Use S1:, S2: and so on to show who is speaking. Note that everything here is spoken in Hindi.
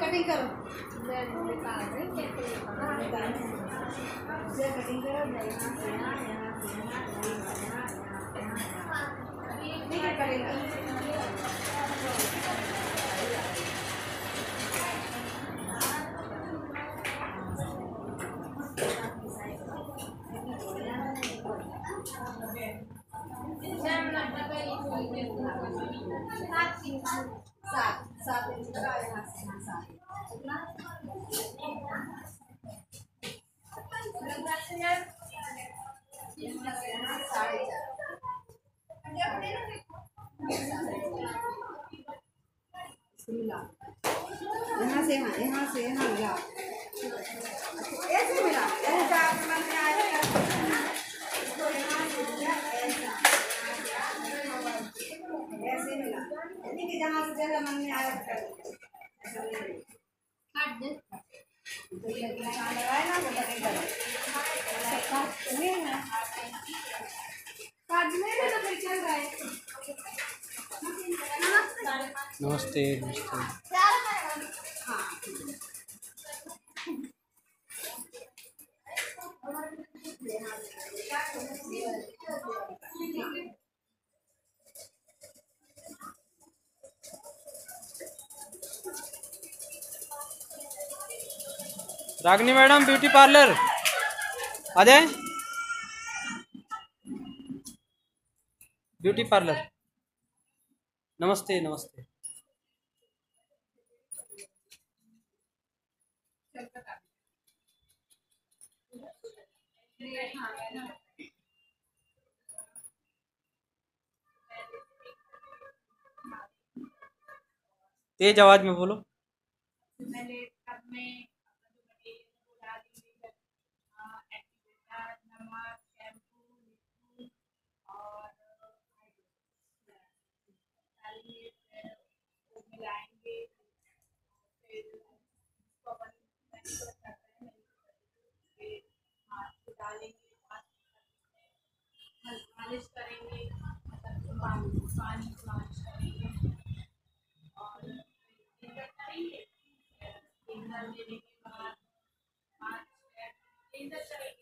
S1: कटिंग करो कटिंग करो Bismillah. Déjase, déjase, déjase. कि जहाँ से जगह मन में आया ऐसा नहीं तो ये निशान लगाए ना तो कटिंग करो नहीं है काटने में तो फिर चल रहा है
S2: नमस्ते नमस्ते।
S1: हाँ।
S2: Ragini madam beauty parlour. आ ब्यूटी पार्लर। नमस्ते नमस्ते। तेज आवाज़ में बोलो।
S3: मालिश करेंगे पानी पानी मालिश करेंगे। और करेंगे के बाद करेंगे।